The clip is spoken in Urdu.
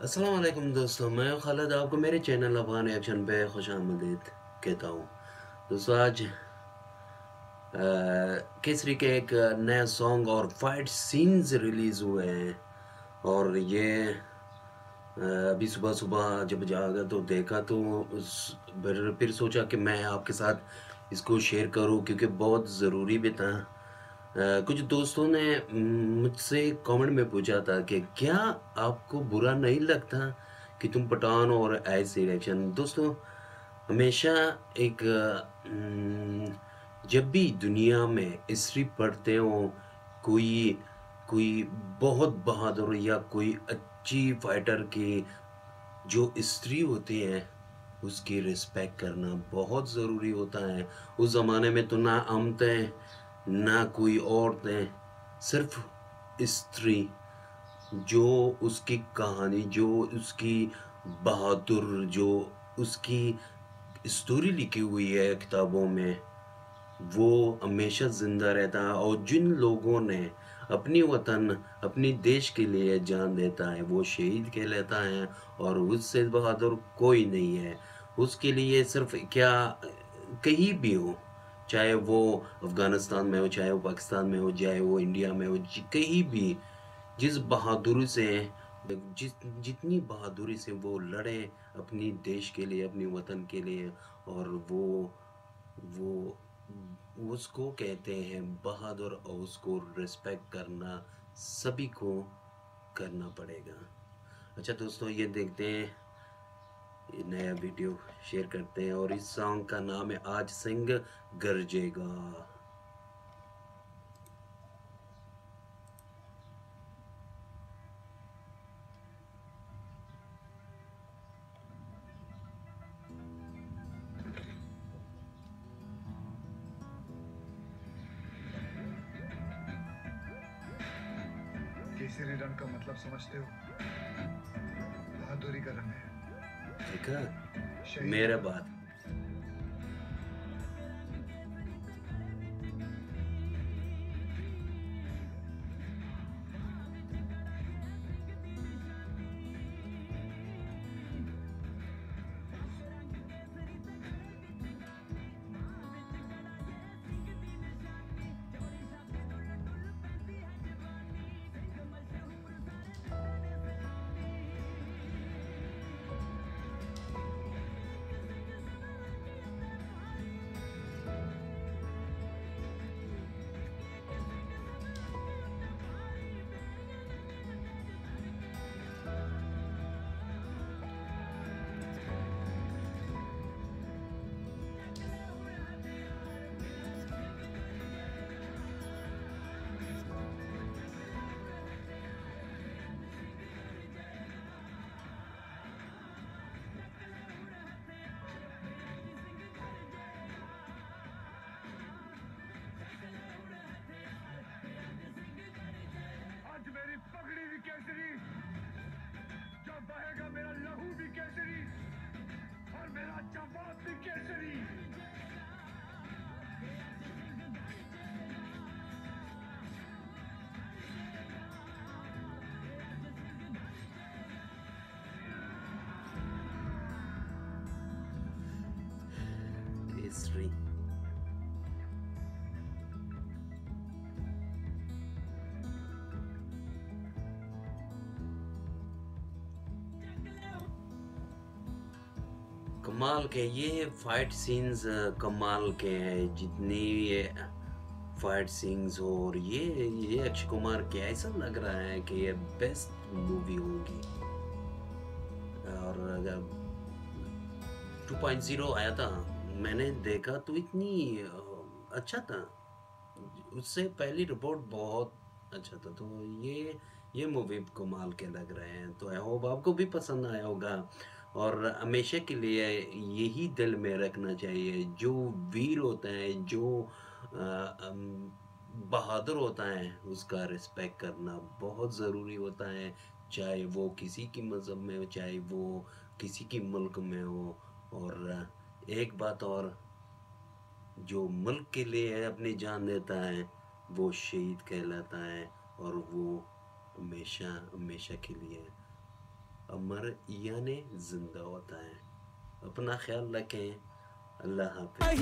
السلام علیکم دوستو، میں خالد، آپ کو میرے چینل افغان ایکشن پہ خوش آمدید کہتا ہوں۔ دوستو، آج کسری کے ایک نیا سانگ اور فائٹ سینز ریلیز ہوئے ہیں۔ اور یہ ابھی صبح صبح جب جاگا تو دیکھا تو پھر سوچا کہ میں آپ کے ساتھ اس کو شیئر کروں کیونکہ بہت ضروری بھی تھا۔ کچھ دوستوں نے مجھ سے کامنٹ میں پوچھا تھا کہ کیا آپ کو برا نہیں لگتا کہ تم پٹان اور ایز ریئیکشن دوستوں ہمیشہ ایک جب بھی دنیا میں اسری پڑھتے ہوں، کوئی کوئی بہت بہادر یا کوئی اچھی فائٹر کی جو اسری ہوتی ہے اس کی رسپیکٹ کرنا بہت ضروری ہوتا ہے۔ اس زمانے میں تو نہ امت نہ کوئی عورتیں صرف استری جو اس کی کہانی، جو اس کی بہادر، جو اس کی اسٹوری لکھی ہوئی ہے کتابوں میں، وہ ہمیشہ زندہ رہتا ہے اور جن لوگوں نے اپنی وطن، اپنی دیش کے لیے جان دیتا ہے، وہ شہید کہلاتا ہے اور اس سے بہادر کوئی نہیں ہے۔ اس کے لیے صرف کیا، کہیں بھی ہو۔ چاہے وہ افغانستان میں ہو، چاہے وہ پاکستان میں ہو، چاہے وہ انڈیا میں ہو جی، کہیں بھی جس بہادری سے جس، جتنی بہادری سے وہ لڑیں اپنی دیش کے لیے اپنے وطن کے لیے، اور وہ وہ، اس کو کہتے ہیں بہادر اور اس کو ریسپیکٹ کرنا سبھی کو کرنا پڑے گا۔ اچھا دوستو، یہ دیکھتے ہیں نیا ویڈیو شیئر کرتے ہیں اور اس سانگ کا نام ہے آج سنگ گرجے گا۔ تیسرے رنگ کا مطلب سمجھتے ہو؟ بہادری کا رنگ ہے۔ ٹھیک ہے۔ میرے بات۔ history. کمال کے یہ فائٹ سینز کمال کے ہیں جتنی یہ فائٹ سینز ہو اور یہ یہ اکشے کمار کے ایسا لگ رہا ہے کہ یہ بیسٹ مووی ہوگی اور ٹو پوائنٹ زیرو آیا تھا میں نے دیکھا تو اتنی اچھا تھا۔ اس سے پہلی رپورٹ بہت اچھا تھا۔ تو یہ یہ مووی کمال کے لگ رہے ہیں۔ تو آئی ہوپ آپ کو بھی پسند آیا ہوگا۔ اور ہمیشہ کے لیے یہی دل میں رکھنا چاہیے۔ جو ویر ہوتا ہے، جو بہادر ہوتا ہے، اس کا رسپیکٹ کرنا بہت ضروری ہوتا ہے۔ چاہے وہ کسی کی مذہب میں ہو، چاہے وہ کسی کی ملک میں ہو۔ اور ایک بات اور، جو ملک کے لیے اپنی جان دیتا ہے، وہ شہید کہلاتا ہے اور وہ ہمیشہ ہمیشہ کے لیے امر یعنی زندہ ہوتا ہے۔ اپنا خیال رکھیں۔ اللہ حافظ۔